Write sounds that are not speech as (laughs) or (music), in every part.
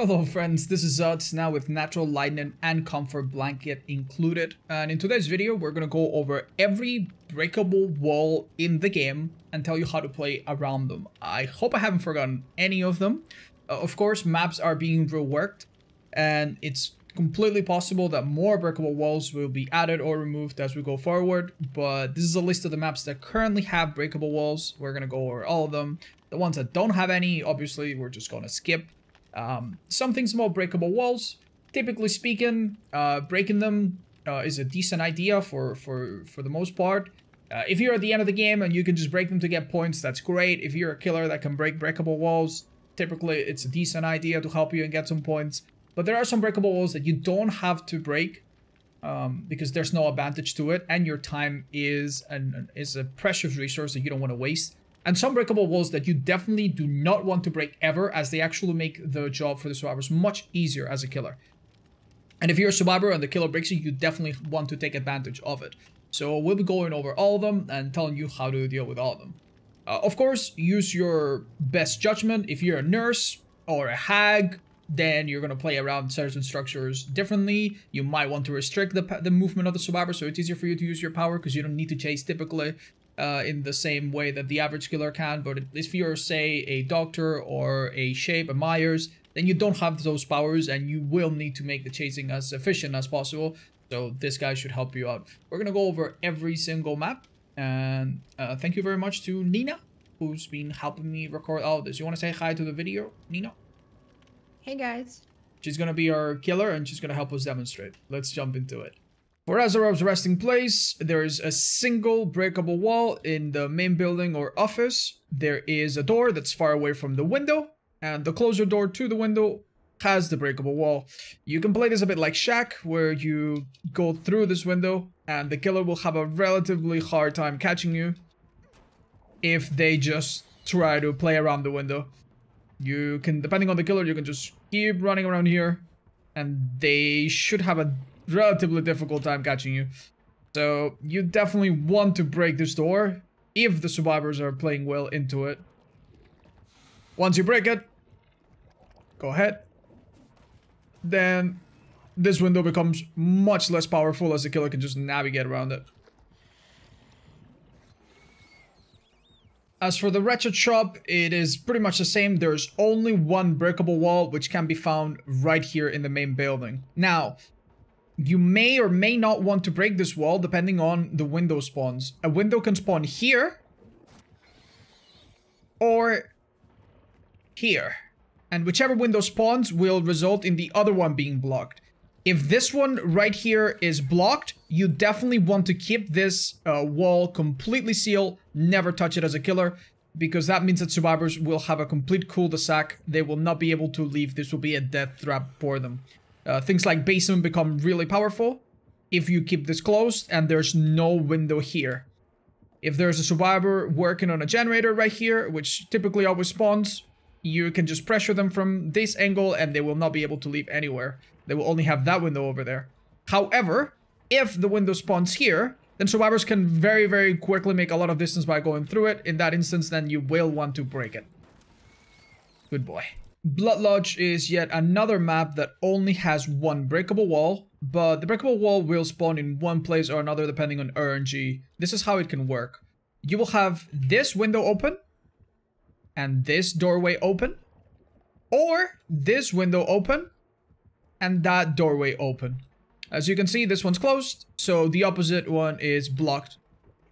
Hello friends, this is Otz now with natural lightning and comfort blanket included and in today's video we're gonna go over every breakable wall in the game and tell you how to play around them. I hope I haven't forgotten any of them. Uh, of course maps are being reworked and it's completely possible that more breakable walls will be added or removed as we go forward but this is a list of the maps that currently have breakable walls. We're gonna go over all of them. The ones that don't have any obviously we're just gonna skip um, some things about breakable walls. Typically speaking, uh, breaking them uh, is a decent idea for, for, for the most part. Uh, if you're at the end of the game and you can just break them to get points, that's great. If you're a killer that can break breakable walls, typically it's a decent idea to help you and get some points. But there are some breakable walls that you don't have to break um, because there's no advantage to it, and your time is an is a precious resource that you don't want to waste and some breakable walls that you definitely do not want to break ever as they actually make the job for the survivors much easier as a killer. And if you're a survivor and the killer breaks you, you definitely want to take advantage of it. So we'll be going over all of them and telling you how to deal with all of them. Uh, of course, use your best judgment. If you're a nurse or a hag, then you're going to play around certain structures differently. You might want to restrict the, the movement of the survivor so it's easier for you to use your power because you don't need to chase typically uh, in the same way that the average killer can. But if you're, say, a doctor or a shape, a Myers, then you don't have those powers and you will need to make the chasing as efficient as possible. So this guy should help you out. We're gonna go over every single map. And uh, thank you very much to Nina, who's been helping me record all this. You wanna say hi to the video, Nina? Hey guys. She's gonna be our killer and she's gonna help us demonstrate. Let's jump into it. For Azarov's resting place, there is a single breakable wall in the main building or office. There is a door that's far away from the window, and the closer door to the window has the breakable wall. You can play this a bit like shack, where you go through this window, and the killer will have a relatively hard time catching you if they just try to play around the window. You can, depending on the killer, you can just keep running around here, and they should have a relatively difficult time catching you. So you definitely want to break this door if the survivors are playing well into it. Once you break it, go ahead. Then this window becomes much less powerful as the killer can just navigate around it. As for the Wretched Shop, it is pretty much the same. There's only one breakable wall, which can be found right here in the main building. Now, you may or may not want to break this wall depending on the window spawns. A window can spawn here or here. And whichever window spawns will result in the other one being blocked. If this one right here is blocked, you definitely want to keep this uh, wall completely sealed, never touch it as a killer, because that means that survivors will have a complete cul-de-sac. They will not be able to leave. This will be a death trap for them. Uh, things like basement become really powerful if you keep this closed and there's no window here. If there's a survivor working on a generator right here, which typically always spawns, you can just pressure them from this angle and they will not be able to leave anywhere. They will only have that window over there. However, if the window spawns here, then survivors can very, very quickly make a lot of distance by going through it. In that instance, then you will want to break it. Good boy. Blood Lodge is yet another map that only has one breakable wall, but the breakable wall will spawn in one place or another depending on RNG. This is how it can work. You will have this window open, and this doorway open, or this window open, and that doorway open. As you can see, this one's closed, so the opposite one is blocked.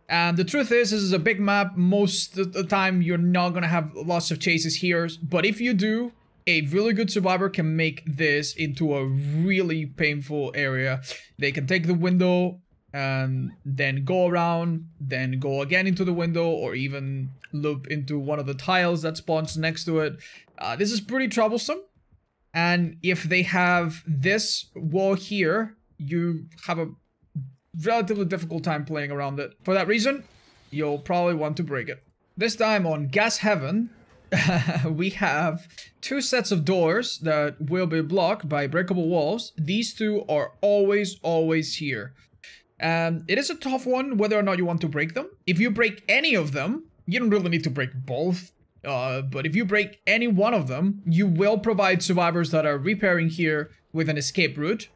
And the truth is, this is a big map. Most of the time, you're not gonna have lots of chases here. But if you do, a really good survivor can make this into a really painful area. They can take the window and then go around, then go again into the window, or even loop into one of the tiles that spawns next to it. Uh, this is pretty troublesome. And if they have this wall here, you have a relatively difficult time playing around it. For that reason, you'll probably want to break it. This time on Gas Heaven, (laughs) we have two sets of doors that will be blocked by breakable walls. These two are always, always here. And it is a tough one whether or not you want to break them. If you break any of them, you don't really need to break both. Uh, but if you break any one of them, you will provide survivors that are repairing here with an escape route,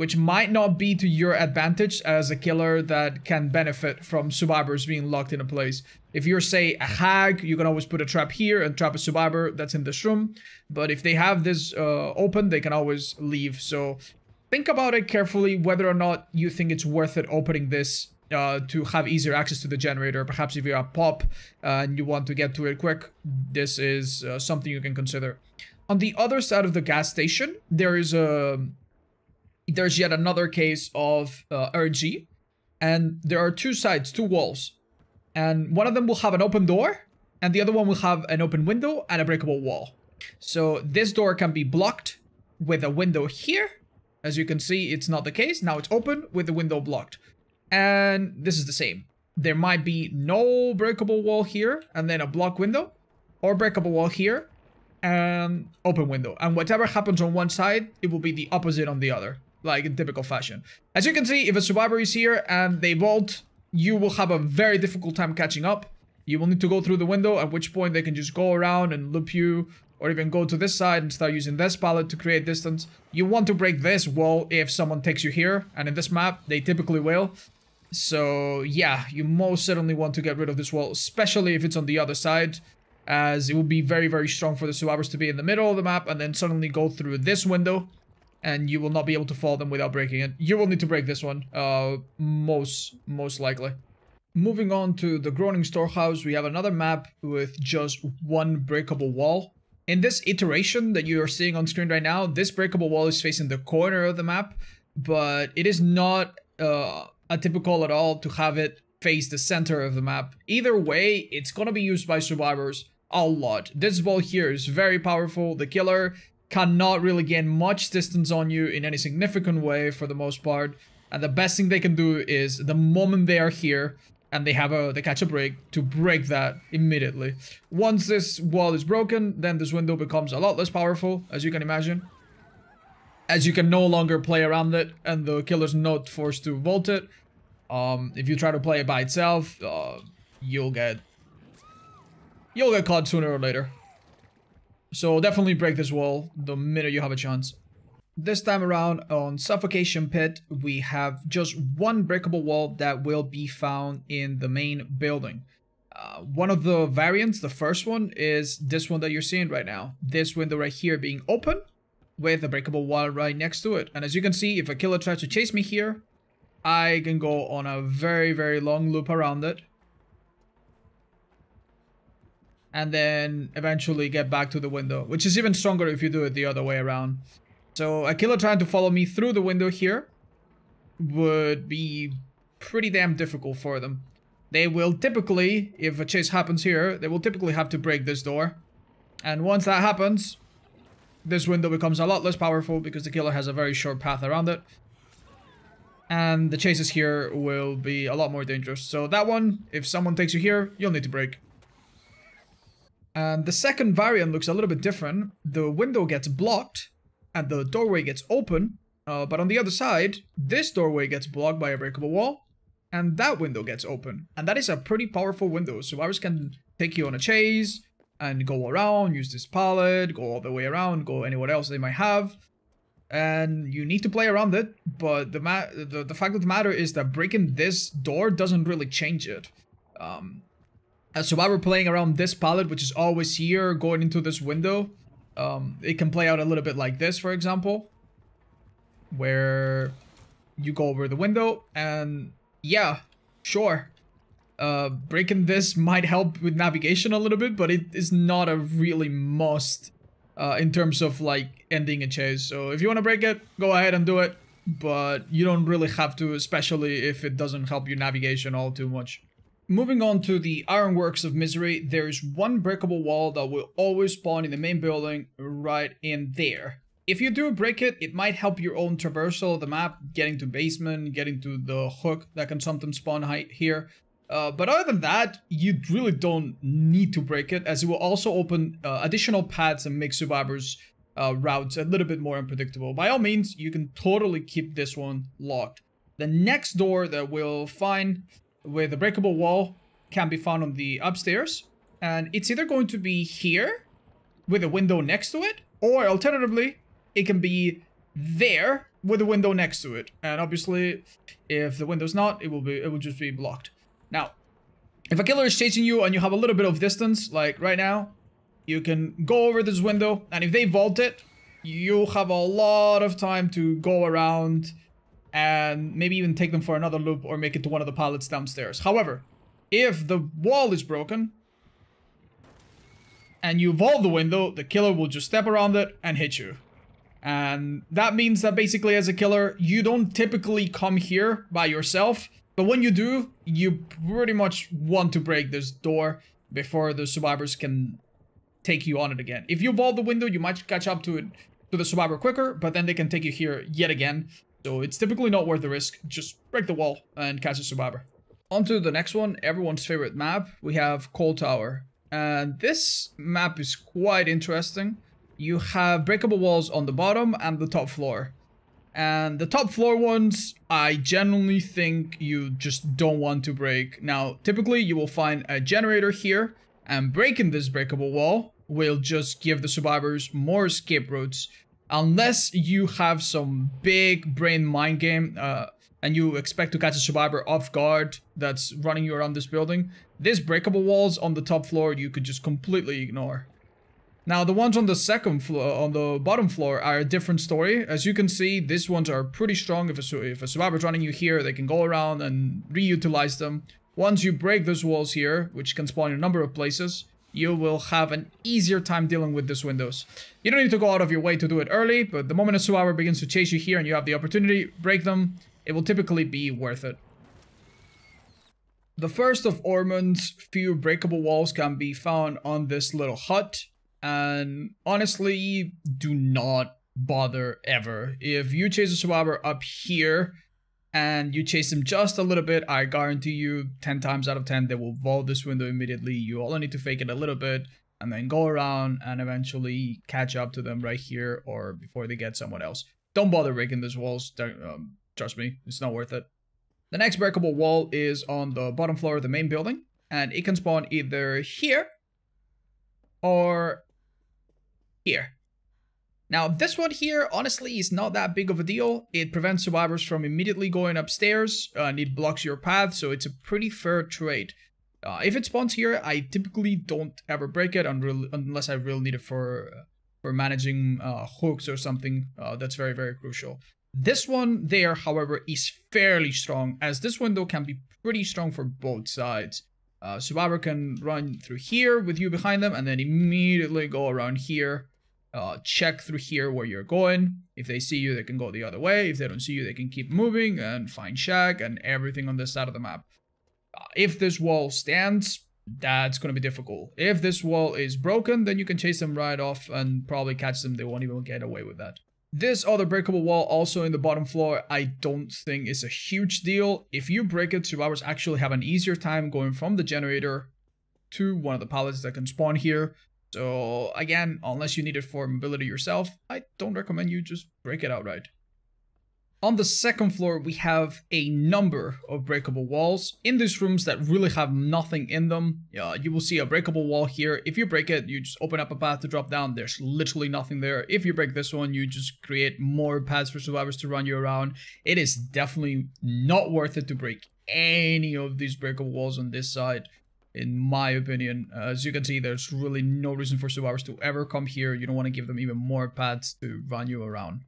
which might not be to your advantage as a killer that can benefit from survivors being locked in a place. If you're, say, a hag, you can always put a trap here and trap a survivor that's in this room. But if they have this uh, open, they can always leave. So think about it carefully whether or not you think it's worth it opening this uh, to have easier access to the generator. Perhaps if you're a pop uh, and you want to get to it quick, this is uh, something you can consider. On the other side of the gas station, there is a there's yet another case of uh, RNG, and there are two sides, two walls, and one of them will have an open door, and the other one will have an open window and a breakable wall. So this door can be blocked with a window here. As you can see, it's not the case. Now it's open with the window blocked. And this is the same. There might be no breakable wall here and then a block window or breakable wall here and open window. And whatever happens on one side, it will be the opposite on the other, like in typical fashion. As you can see, if a survivor is here and they vault, you will have a very difficult time catching up. You will need to go through the window, at which point they can just go around and loop you, or even go to this side and start using this pallet to create distance. You want to break this wall if someone takes you here, and in this map, they typically will. So yeah, you most certainly want to get rid of this wall, especially if it's on the other side, as it will be very, very strong for the survivors to be in the middle of the map and then suddenly go through this window, and you will not be able to follow them without breaking it. You will need to break this one, uh, most, most likely. Moving on to the Groaning Storehouse, we have another map with just one breakable wall. In this iteration that you are seeing on screen right now, this breakable wall is facing the corner of the map, but it is not uh, atypical at all to have it face the center of the map. Either way, it's gonna be used by survivors a lot. This wall here is very powerful. The killer cannot really gain much distance on you in any significant way for the most part. And the best thing they can do is the moment they are here and they have a they catch a break to break that immediately. Once this wall is broken, then this window becomes a lot less powerful, as you can imagine. As you can no longer play around it and the killer's not forced to vault it. Um, if you try to play it by itself, uh, you'll get you'll get caught sooner or later. So definitely break this wall the minute you have a chance. This time around on Suffocation Pit, we have just one breakable wall that will be found in the main building. Uh, one of the variants, the first one, is this one that you're seeing right now. This window right here being open with a breakable wall right next to it. And as you can see, if a killer tries to chase me here, I can go on a very, very long loop around it. And then eventually get back to the window, which is even stronger if you do it the other way around. So a killer trying to follow me through the window here would be pretty damn difficult for them. They will typically, if a chase happens here, they will typically have to break this door. And once that happens, this window becomes a lot less powerful because the killer has a very short path around it and the chases here will be a lot more dangerous. So that one, if someone takes you here, you'll need to break. And the second variant looks a little bit different. The window gets blocked and the doorway gets open, uh, but on the other side, this doorway gets blocked by a breakable wall and that window gets open. And that is a pretty powerful window. Survivors can take you on a chase and go around, use this pallet, go all the way around, go anywhere else they might have and you need to play around it. But the, the the fact of the matter is that breaking this door doesn't really change it. Um, a survivor playing around this palette, which is always here, going into this window, um, it can play out a little bit like this, for example, where you go over the window and yeah, sure. Uh, breaking this might help with navigation a little bit, but it is not a really must uh, in terms of like ending a chase. So if you want to break it, go ahead and do it. But you don't really have to, especially if it doesn't help your navigation all too much. Moving on to the Ironworks of Misery, there is one breakable wall that will always spawn in the main building right in there. If you do break it, it might help your own traversal of the map, getting to basement, getting to the hook that can sometimes spawn here. Uh, but other than that, you really don't need to break it, as it will also open uh, additional paths and make survivors' uh, routes a little bit more unpredictable. By all means, you can totally keep this one locked. The next door that we'll find with a breakable wall can be found on the upstairs. And it's either going to be here with a window next to it, or alternatively, it can be there with a window next to it. And obviously, if the window's not, it will be it will just be blocked. Now, if a killer is chasing you and you have a little bit of distance, like right now, you can go over this window, and if they vault it, you'll have a lot of time to go around and maybe even take them for another loop or make it to one of the pallets downstairs. However, if the wall is broken and you vault the window, the killer will just step around it and hit you. And that means that basically as a killer, you don't typically come here by yourself. But when you do, you pretty much want to break this door before the survivors can take you on it again. If you vault the window, you might catch up to it to the survivor quicker, but then they can take you here yet again. So it's typically not worth the risk. Just break the wall and catch a survivor. On to the next one, everyone's favorite map. We have Coal Tower. And this map is quite interesting. You have breakable walls on the bottom and the top floor. And the top floor ones, I genuinely think you just don't want to break. Now, typically you will find a generator here, and breaking this breakable wall will just give the survivors more escape routes. Unless you have some big brain mind game, uh, and you expect to catch a survivor off guard that's running you around this building, these breakable walls on the top floor you could just completely ignore. Now the ones on the second floor, on the bottom floor are a different story. As you can see, these ones are pretty strong. If a, if a survivor's running you here, they can go around and reutilize them. Once you break those walls here, which can spawn in a number of places, you will have an easier time dealing with these windows. You don't need to go out of your way to do it early, but the moment a survivor begins to chase you here and you have the opportunity, break them, it will typically be worth it. The first of Ormond's few breakable walls can be found on this little hut, and honestly, do not bother ever. If you chase a survivor up here, and you chase them just a little bit, I guarantee you 10 times out of 10 they will vault this window immediately. You only need to fake it a little bit and then go around and eventually catch up to them right here or before they get someone else. Don't bother breaking these walls. Um, Trust me, it's not worth it. The next breakable wall is on the bottom floor of the main building, and it can spawn either here or here. Now, this one here, honestly, is not that big of a deal. It prevents survivors from immediately going upstairs, uh, and it blocks your path, so it's a pretty fair trade. Uh, if it spawns here, I typically don't ever break it unless I really need it for for managing uh, hooks or something. Uh, that's very, very crucial. This one there, however, is fairly strong, as this window can be pretty strong for both sides. Uh, Survivor can run through here with you behind them and then immediately go around here. Uh, check through here where you're going. If they see you, they can go the other way. If they don't see you, they can keep moving and find shack and everything on this side of the map. Uh, if this wall stands, that's going to be difficult. If this wall is broken, then you can chase them right off and probably catch them. They won't even get away with that. This other breakable wall also in the bottom floor, I don't think is a huge deal. If you break it, survivors actually have an easier time going from the generator to one of the pallets that can spawn here. So again, unless you need it for mobility yourself, I don't recommend you just break it outright. On the second floor, we have a number of breakable walls in these rooms that really have nothing in them. Uh, you will see a breakable wall here. If you break it, you just open up a path to drop down. There's literally nothing there. If you break this one, you just create more paths for survivors to run you around. It is definitely not worth it to break any of these breakable walls on this side in my opinion. As you can see, there's really no reason for survivors to ever come here. You don't want to give them even more paths to run you around.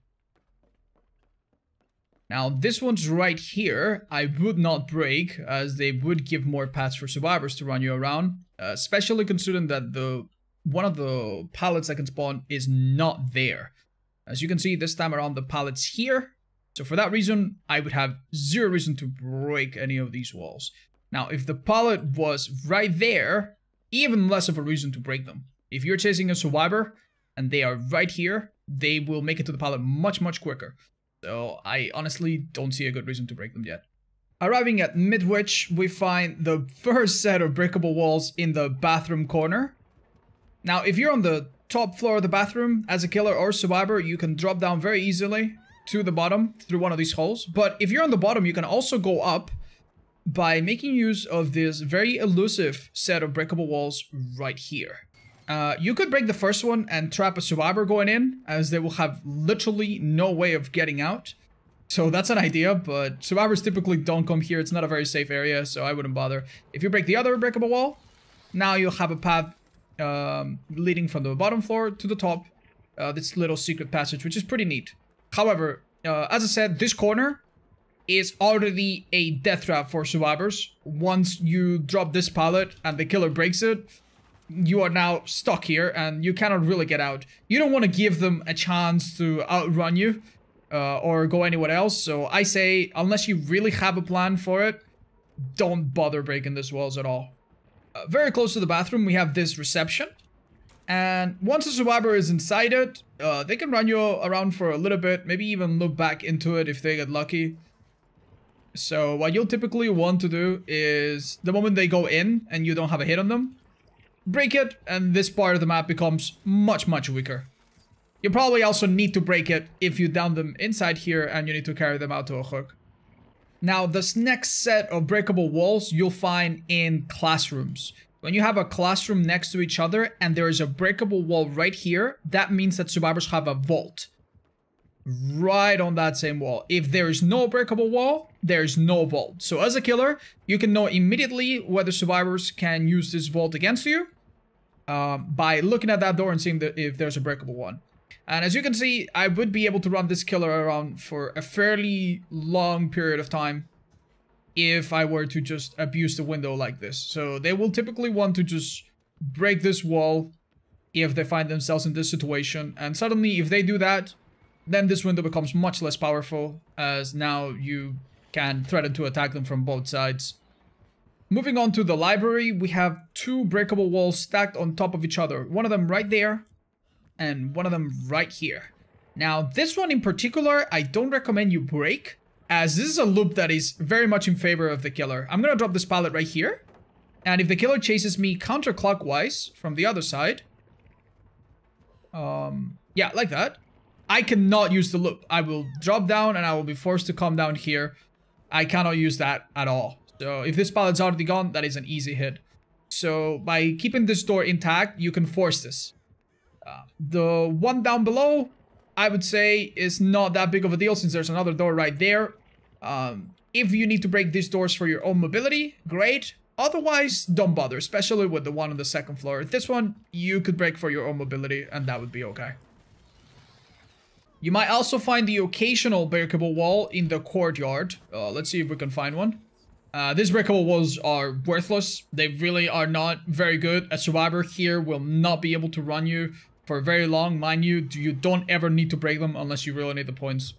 Now, this one's right here, I would not break, as they would give more paths for survivors to run you around, uh, especially considering that the one of the pallets that can spawn is not there. As you can see, this time around the pallet's here, so for that reason, I would have zero reason to break any of these walls. Now, if the pallet was right there, even less of a reason to break them. If you're chasing a survivor, and they are right here, they will make it to the pallet much, much quicker so I honestly don't see a good reason to break them yet. Arriving at Midwich, we find the first set of breakable walls in the bathroom corner. Now, if you're on the top floor of the bathroom, as a killer or survivor, you can drop down very easily to the bottom through one of these holes. But if you're on the bottom, you can also go up by making use of this very elusive set of breakable walls right here. Uh, you could break the first one and trap a survivor going in, as they will have literally no way of getting out. So that's an idea, but survivors typically don't come here. It's not a very safe area, so I wouldn't bother. If you break the other breakable wall, now you'll have a path um, leading from the bottom floor to the top. Uh, this little secret passage, which is pretty neat. However, uh, as I said, this corner is already a death trap for survivors. Once you drop this pallet and the killer breaks it, you are now stuck here and you cannot really get out. You don't want to give them a chance to outrun you uh, or go anywhere else. So I say, unless you really have a plan for it, don't bother breaking these walls at all. Uh, very close to the bathroom, we have this reception. And once a survivor is inside it, uh, they can run you around for a little bit, maybe even look back into it if they get lucky. So what you'll typically want to do is the moment they go in and you don't have a hit on them, break it and this part of the map becomes much, much weaker. You probably also need to break it if you down them inside here and you need to carry them out to a hook. Now, this next set of breakable walls you'll find in classrooms. When you have a classroom next to each other and there is a breakable wall right here, that means that survivors have a vault. Right on that same wall. If there is no breakable wall, there is no vault. So as a killer, you can know immediately whether survivors can use this vault against you um, by looking at that door and seeing that if there's a breakable one. And as you can see, I would be able to run this killer around for a fairly long period of time if I were to just abuse the window like this. So they will typically want to just break this wall if they find themselves in this situation. And suddenly, if they do that, then this window becomes much less powerful as now you can threaten to attack them from both sides. Moving on to the library, we have two breakable walls stacked on top of each other. One of them right there, and one of them right here. Now, this one in particular, I don't recommend you break, as this is a loop that is very much in favor of the killer. I'm gonna drop this pallet right here, and if the killer chases me counterclockwise from the other side, um, yeah, like that, I cannot use the loop. I will drop down and I will be forced to come down here. I cannot use that at all. So if this pallet's already gone, that is an easy hit. So by keeping this door intact, you can force this. Uh, the one down below, I would say, is not that big of a deal since there's another door right there. Um, if you need to break these doors for your own mobility, great. Otherwise, don't bother, especially with the one on the second floor. This one, you could break for your own mobility, and that would be okay. You might also find the occasional breakable wall in the courtyard. Uh, let's see if we can find one. Uh, these breakable walls are worthless. They really are not very good. A survivor here will not be able to run you for very long. Mind you, you don't ever need to break them unless you really need the points.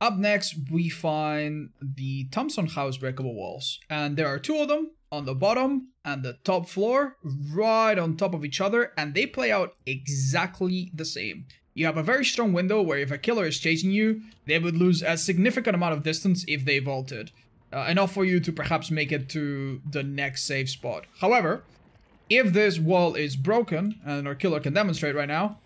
Up next, we find the Thompson House breakable walls. And there are two of them on the bottom and the top floor, right on top of each other. And they play out exactly the same. You have a very strong window where if a killer is chasing you, they would lose a significant amount of distance if they vaulted. Uh, enough for you to perhaps make it to the next safe spot. However, if this wall is broken, and our killer can demonstrate right now,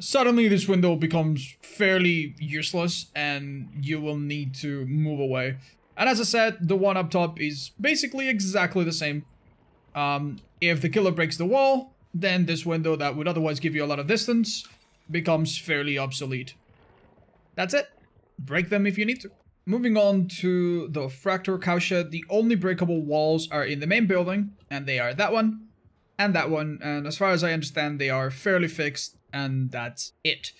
suddenly this window becomes fairly useless and you will need to move away. And as I said, the one up top is basically exactly the same. Um, if the killer breaks the wall, then this window that would otherwise give you a lot of distance becomes fairly obsolete. That's it. Break them if you need to. Moving on to the Fractured Cowshed, the only breakable walls are in the main building, and they are that one and that one, and as far as I understand, they are fairly fixed, and that's it.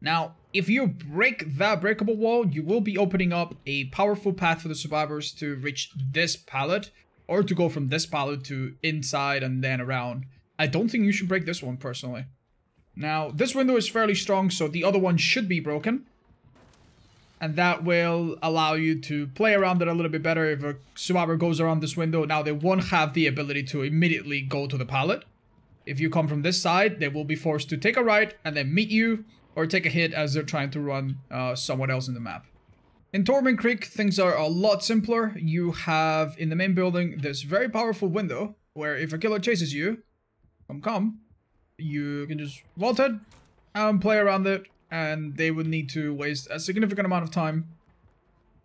Now, if you break that breakable wall, you will be opening up a powerful path for the survivors to reach this pallet, or to go from this pallet to inside and then around. I don't think you should break this one, personally. Now, this window is fairly strong, so the other one should be broken. And that will allow you to play around it a little bit better. If a survivor goes around this window, now they won't have the ability to immediately go to the pallet. If you come from this side, they will be forced to take a right and then meet you, or take a hit as they're trying to run uh, else in the map. In Torment Creek, things are a lot simpler. You have, in the main building, this very powerful window, where if a killer chases you, come come, you can just vault it and play around it and they would need to waste a significant amount of time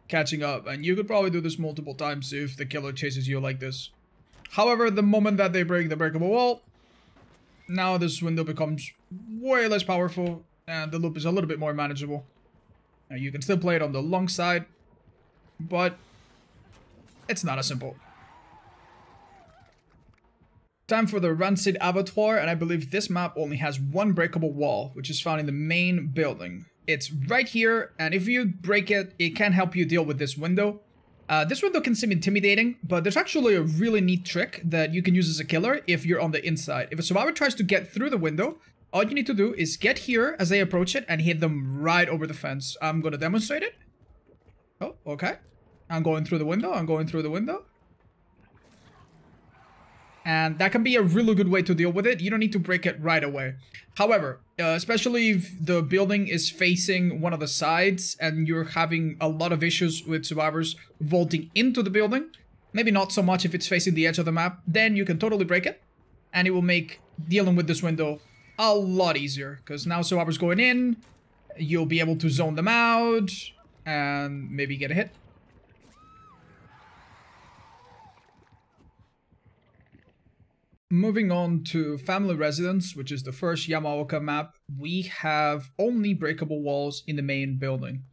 catching up, and you could probably do this multiple times if the killer chases you like this. However, the moment that they break the breakable wall, now this window becomes way less powerful, and the loop is a little bit more manageable. Now, you can still play it on the long side, but it's not as simple. Time for the Rancid Abattoir, and I believe this map only has one breakable wall, which is found in the main building. It's right here, and if you break it, it can help you deal with this window. Uh, this window can seem intimidating, but there's actually a really neat trick that you can use as a killer if you're on the inside. If a survivor tries to get through the window, all you need to do is get here as they approach it and hit them right over the fence. I'm going to demonstrate it. Oh, okay. I'm going through the window. I'm going through the window. And that can be a really good way to deal with it. You don't need to break it right away. However, uh, especially if the building is facing one of the sides and you're having a lot of issues with survivors vaulting into the building, maybe not so much if it's facing the edge of the map, then you can totally break it. And it will make dealing with this window a lot easier. Because now survivors going in, you'll be able to zone them out and maybe get a hit. Moving on to Family Residence, which is the first Yamaoka map, we have only breakable walls in the main building.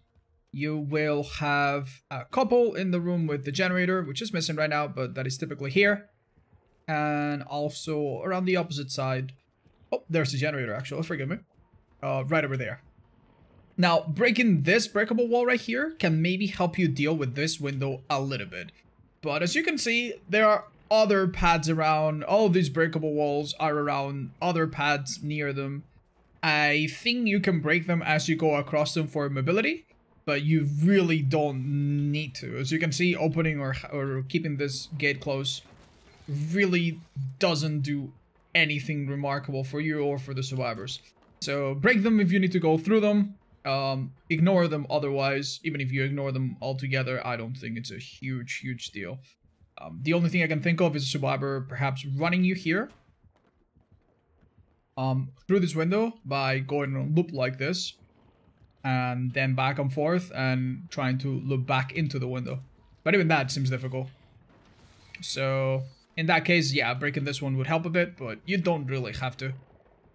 You will have a couple in the room with the generator, which is missing right now, but that is typically here. And also around the opposite side. Oh, there's the generator actually, forgive me. Uh, right over there. Now, breaking this breakable wall right here can maybe help you deal with this window a little bit. But as you can see, there are other pads around. All these breakable walls are around other pads near them. I think you can break them as you go across them for mobility, but you really don't need to. As you can see, opening or, or keeping this gate closed really doesn't do anything remarkable for you or for the survivors. So break them if you need to go through them. Um, ignore them otherwise. Even if you ignore them altogether, I don't think it's a huge, huge deal. Um, the only thing I can think of is a survivor perhaps running you here um, through this window by going on a loop like this and then back and forth and trying to loop back into the window. But even that seems difficult. So in that case, yeah, breaking this one would help a bit, but you don't really have to.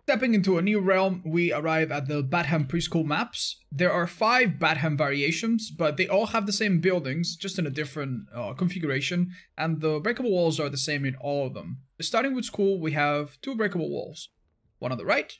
Stepping into a new realm, we arrive at the Badham Preschool maps. There are five Badham variations, but they all have the same buildings, just in a different uh, configuration, and the breakable walls are the same in all of them. Starting with school, we have two breakable walls, one on the right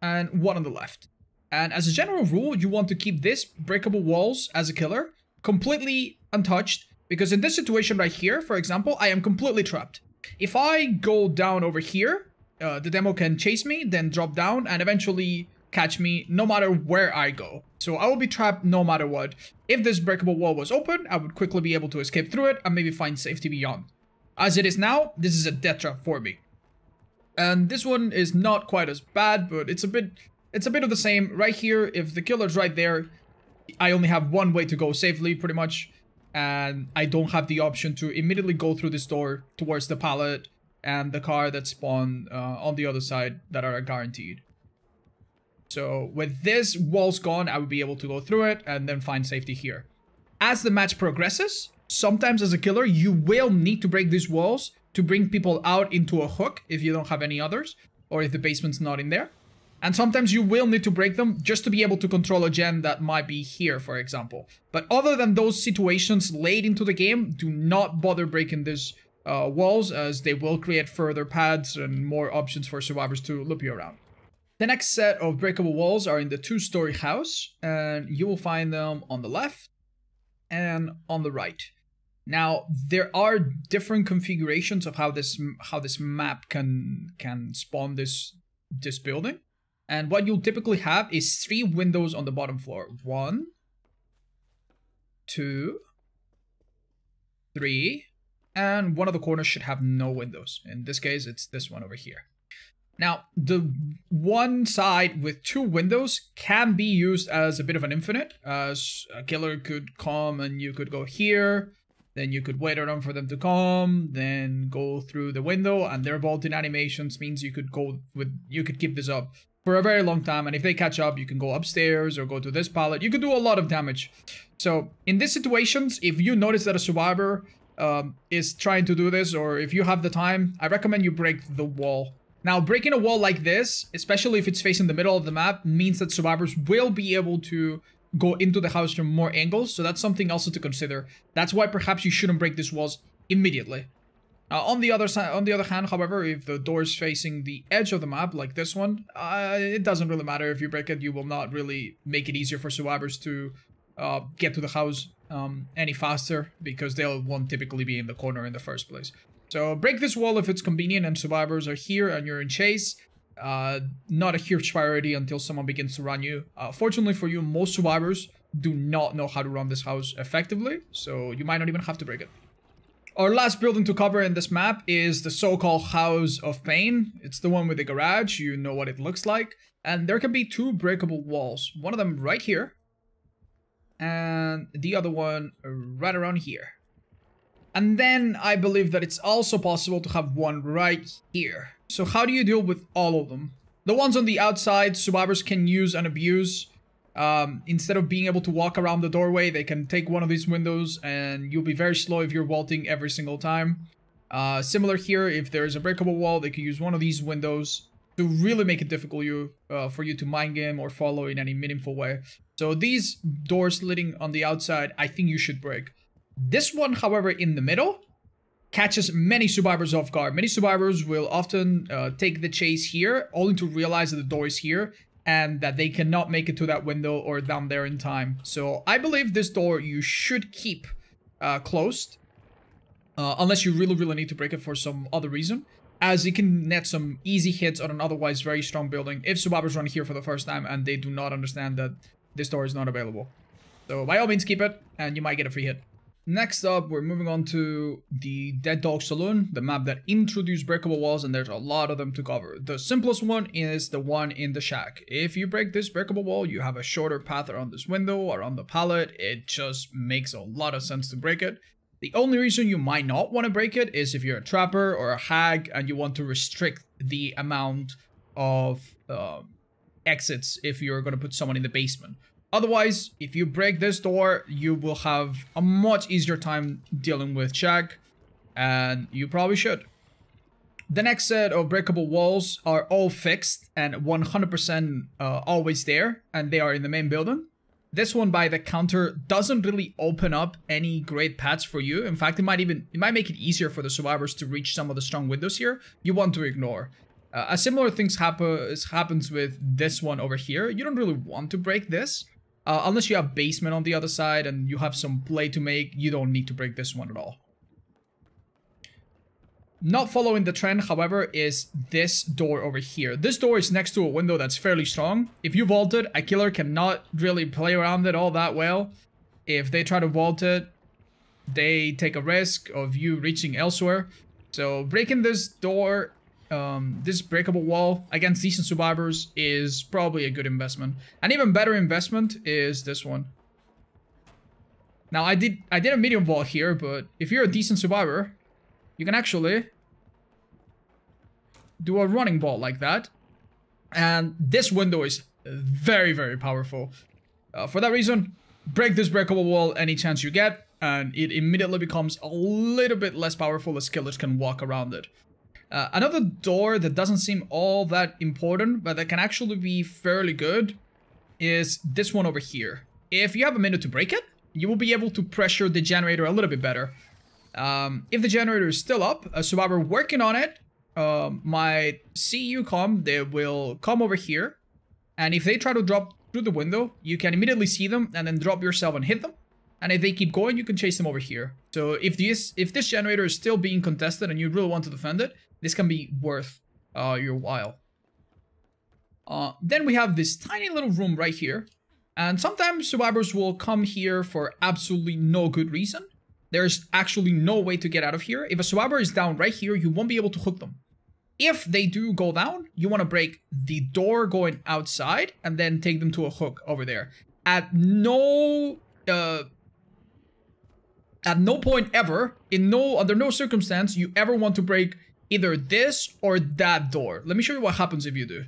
and one on the left. And as a general rule, you want to keep this breakable walls as a killer completely untouched, because in this situation right here, for example, I am completely trapped. If I go down over here, uh, the demo can chase me, then drop down, and eventually catch me no matter where I go. So I will be trapped no matter what. If this breakable wall was open, I would quickly be able to escape through it and maybe find safety beyond. As it is now, this is a death trap for me. And this one is not quite as bad, but it's a bit it's a bit of the same. Right here, if the killer's right there, I only have one way to go safely, pretty much. And I don't have the option to immediately go through this door towards the pallet and the car that spawn uh, on the other side that are guaranteed. So with this walls gone, I would be able to go through it and then find safety here. As the match progresses, sometimes as a killer, you will need to break these walls to bring people out into a hook if you don't have any others, or if the basement's not in there. And sometimes you will need to break them just to be able to control a gen that might be here, for example. But other than those situations late into the game, do not bother breaking these uh, walls as they will create further pads and more options for survivors to loop you around. The next set of breakable walls are in the two-story house and you will find them on the left and on the right. Now there are different configurations of how this how this map can can spawn this this building. And what you'll typically have is three windows on the bottom floor. One, two, three, and one of the corners should have no windows. In this case, it's this one over here. Now, the one side with two windows can be used as a bit of an infinite, as a killer could come and you could go here, then you could wait around for them to come, then go through the window, and their vaulting animations means you could go with, you could keep this up for a very long time. And if they catch up, you can go upstairs or go to this pallet. You can do a lot of damage. So in these situations, if you notice that a survivor um, is trying to do this, or if you have the time, I recommend you break the wall. Now, breaking a wall like this, especially if it's facing the middle of the map, means that survivors will be able to go into the house from more angles, so that's something also to consider. That's why perhaps you shouldn't break these walls immediately. Uh, on the other side, on the other hand, however, if the door is facing the edge of the map, like this one, uh, it doesn't really matter if you break it. You will not really make it easier for survivors to uh, get to the house um, any faster because they won't typically be in the corner in the first place. So break this wall if it's convenient and survivors are here and you're in chase. Uh, not a huge priority until someone begins to run you. Uh, fortunately for you, most survivors do not know how to run this house effectively, so you might not even have to break it. Our last building to cover in this map is the so-called House of Pain. It's the one with the garage, you know what it looks like. And there can be two breakable walls. One of them right here. And the other one right around here. And then I believe that it's also possible to have one right here. So how do you deal with all of them? The ones on the outside, survivors can use and abuse. Um, instead of being able to walk around the doorway, they can take one of these windows and you'll be very slow if you're vaulting every single time. Uh, similar here, if there is a breakable wall, they can use one of these windows to really make it difficult you uh, for you to mind game or follow in any meaningful way. So these doors leading on the outside, I think you should break. This one, however, in the middle, catches many survivors off guard. Many survivors will often uh, take the chase here, only to realize that the door is here and that they cannot make it to that window or down there in time. So I believe this door you should keep uh, closed. Uh, unless you really, really need to break it for some other reason. As it can net some easy hits on an otherwise very strong building if survivors run here for the first time and they do not understand that this door is not available. So by all means keep it and you might get a free hit. Next up, we're moving on to the Dead Dawg Saloon, the map that introduced breakable walls, and there's a lot of them to cover. The simplest one is the one in the shack. If you break this breakable wall, you have a shorter path around this window, or around the pallet. It just makes a lot of sense to break it. The only reason you might not want to break it is if you're a trapper or a hag and you want to restrict the amount of uh, exits if you're going to put someone in the basement. Otherwise, if you break this door, you will have a much easier time dealing with check, and you probably should. The next set of breakable walls are all fixed and 100% uh, always there, and they are in the main building. This one by the counter doesn't really open up any great paths for you. In fact, it might even it might make it easier for the survivors to reach some of the strong windows here. You want to ignore. Uh, a similar things happen happens with this one over here. You don't really want to break this, uh, unless you have basement on the other side and you have some play to make, you don't need to break this one at all. Not following the trend, however, is this door over here. This door is next to a window that's fairly strong. If you vault it, a killer cannot really play around it all that well. If they try to vault it, they take a risk of you reaching elsewhere. So breaking this door um, this breakable wall against decent survivors is probably a good investment. An even better investment is this one. Now I did I did a medium vault here, but if you're a decent survivor, you can actually do a running vault like that. And this window is very, very powerful. Uh, for that reason, break this breakable wall any chance you get, and it immediately becomes a little bit less powerful as killers can walk around it. Uh, another door that doesn't seem all that important, but that can actually be fairly good, is this one over here. If you have a minute to break it, you will be able to pressure the generator a little bit better. Um, if the generator is still up, a survivor working on it uh, might see you come, they will come over here, and if they try to drop through the window, you can immediately see them and then drop yourself and hit them. And if they keep going, you can chase them over here. So if this if this generator is still being contested and you really want to defend it, this can be worth uh, your while. Uh, then we have this tiny little room right here. And sometimes survivors will come here for absolutely no good reason. There's actually no way to get out of here. If a survivor is down right here, you won't be able to hook them. If they do go down, you want to break the door going outside and then take them to a hook over there. At no uh, at no point ever, in no under no circumstance, you ever want to break either this or that door. Let me show you what happens if you do.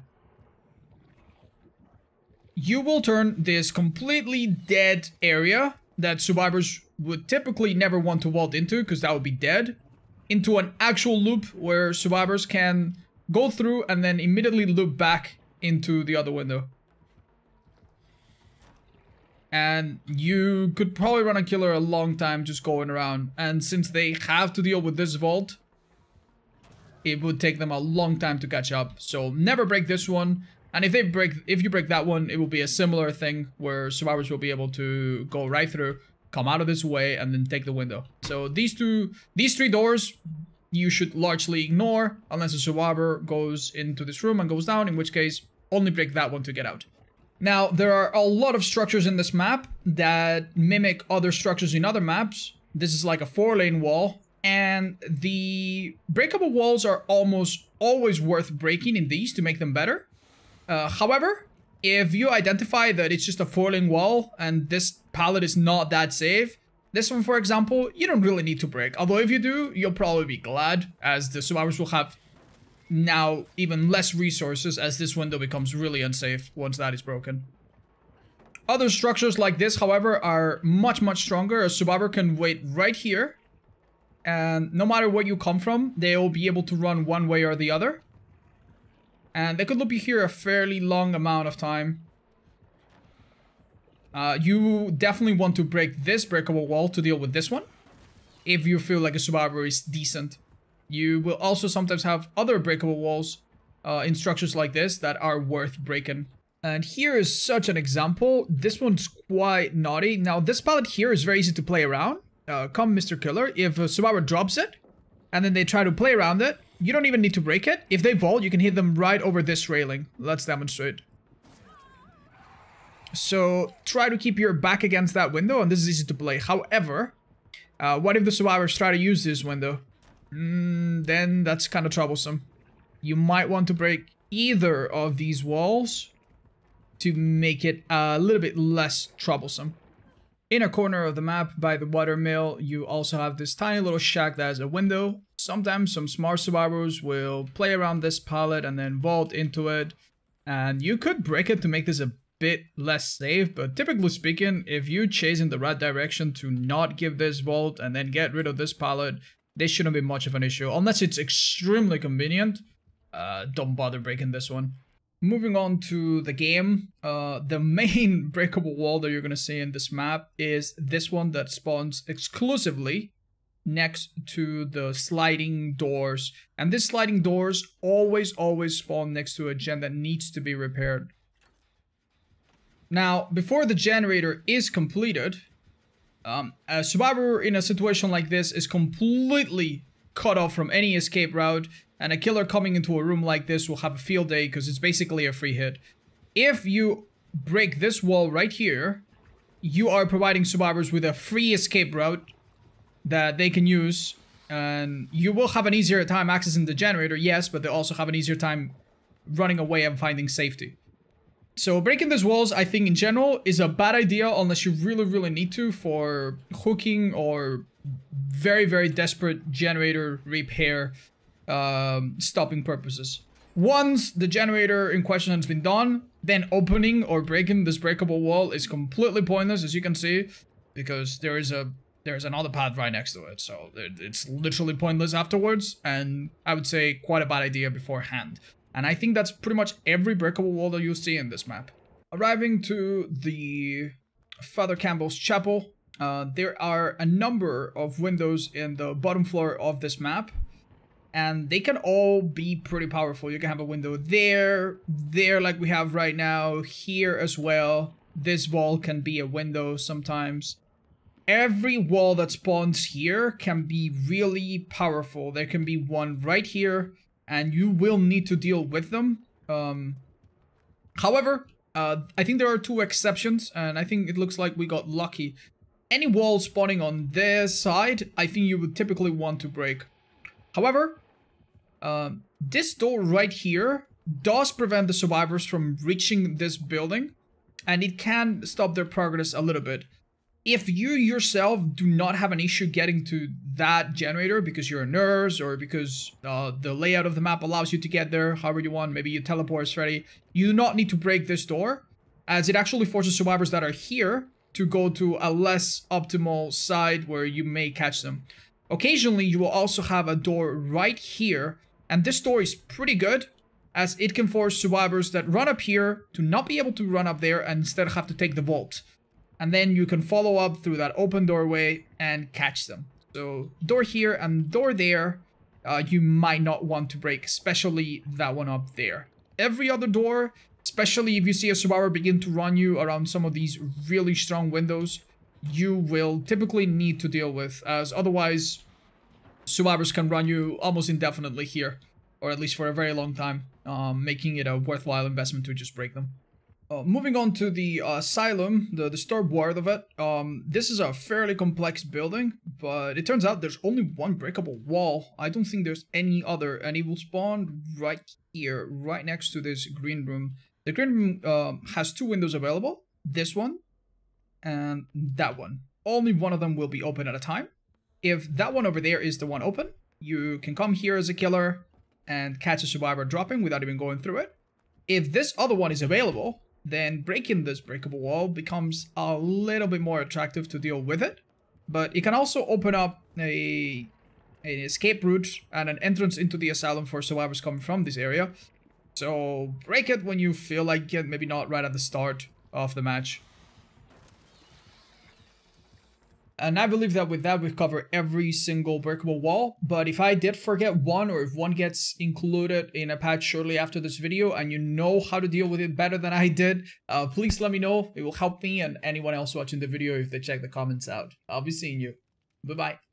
you will turn this completely dead area that survivors would typically never want to vault into because that would be dead into an actual loop where survivors can go through and then immediately loop back into the other window. And you could probably run a killer a long time just going around. And since they have to deal with this vault, it would take them a long time to catch up. So never break this one. And if they break, if you break that one, it will be a similar thing where survivors will be able to go right through, come out of this way, and then take the window. So these two, these three doors, you should largely ignore unless a survivor goes into this room and goes down, in which case only break that one to get out. Now, there are a lot of structures in this map that mimic other structures in other maps. This is like a four lane wall and the breakable walls are almost always worth breaking in these to make them better. Uh, however, if you identify that it's just a falling wall and this pallet is not that safe, this one, for example, you don't really need to break. Although if you do, you'll probably be glad as the survivors will have now even less resources as this window becomes really unsafe once that is broken. Other structures like this, however, are much, much stronger. A survivor can wait right here. And no matter where you come from, they'll be able to run one way or the other. And they could be here a fairly long amount of time. Uh, you definitely want to break this breakable wall to deal with this one. If you feel like a survivor is decent. You will also sometimes have other breakable walls uh, in structures like this that are worth breaking. And here is such an example. This one's quite naughty. Now, this pallet here is very easy to play around. Uh, come, Mr. Killer. If a survivor drops it, and then they try to play around it, you don't even need to break it. If they vault, you can hit them right over this railing. Let's demonstrate. So, try to keep your back against that window, and this is easy to play. However, uh, what if the survivors try to use this window? Mm, then that's kind of troublesome. You might want to break either of these walls to make it a little bit less troublesome. In a corner of the map by the water mill, you also have this tiny little shack that has a window. Sometimes some smart survivors will play around this pallet and then vault into it. And you could break it to make this a bit less safe, but typically speaking, if you chase in the right direction to not give this vault and then get rid of this pallet, this shouldn't be much of an issue. Unless it's extremely convenient, uh, don't bother breaking this one. Moving on to the game, uh, the main (laughs) breakable wall that you're going to see in this map is this one that spawns exclusively next to the sliding doors. And these sliding doors always, always spawn next to a gen that needs to be repaired. Now, before the generator is completed, um, a survivor in a situation like this is completely cut off from any escape route, and a killer coming into a room like this will have a field day because it's basically a free hit. If you break this wall right here, you are providing survivors with a free escape route that they can use, and you will have an easier time accessing the generator, yes, but they also have an easier time running away and finding safety. So breaking these walls, I think in general, is a bad idea unless you really, really need to for hooking or very, very desperate generator repair um, stopping purposes. Once the generator in question has been done, then opening or breaking this breakable wall is completely pointless, as you can see, because there is a there's another path right next to it, so it's literally pointless afterwards, and I would say quite a bad idea beforehand. And I think that's pretty much every breakable wall that you'll see in this map. Arriving to the Father Campbell's Chapel, uh, there are a number of windows in the bottom floor of this map. And they can all be pretty powerful. You can have a window there, there like we have right now, here as well. This wall can be a window sometimes. Every wall that spawns here can be really powerful. There can be one right here, and you will need to deal with them. Um, however, uh, I think there are two exceptions, and I think it looks like we got lucky. Any wall spawning on this side, I think you would typically want to break. However, uh, this door right here does prevent the survivors from reaching this building, and it can stop their progress a little bit if you yourself do not have an issue getting to that generator because you're a nurse or because uh, the layout of the map allows you to get there however you want, maybe your teleport ready, you do not need to break this door. as it actually forces survivors that are here to go to a less optimal side where you may catch them. Occasionally, you will also have a door right here, and this door is pretty good as it can force survivors that run up here to not be able to run up there and instead have to take the vault. And then you can follow up through that open doorway and catch them. So door here and door there, uh, you might not want to break, especially that one up there. Every other door, especially if you see a survivor begin to run you around some of these really strong windows, you will typically need to deal with, as otherwise survivors can run you almost indefinitely here, or at least for a very long time, um, making it a worthwhile investment to just break them. Uh, moving on to the uh, asylum, the disturbed ward of it. Um, this is a fairly complex building, but it turns out there's only one breakable wall. I don't think there's any other, and it will spawn right here, right next to this green room. The green room uh, has two windows available. This one and that one. Only one of them will be open at a time. If that one over there is the one open, you can come here as a killer and catch a survivor dropping without even going through it. If this other one is available, then breaking this breakable wall becomes a little bit more attractive to deal with it. But it can also open up a an escape route and an entrance into the asylum for survivors coming from this area. So break it when you feel like it, maybe not right at the start of the match. And I believe that with that, we've covered every single breakable wall. But if I did forget one, or if one gets included in a patch shortly after this video, and you know how to deal with it better than I did, uh, please let me know. It will help me and anyone else watching the video if they check the comments out. I'll be seeing you. Bye-bye.